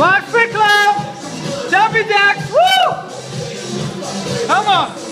Lock the club, Jumping Jacks, woo! Come on.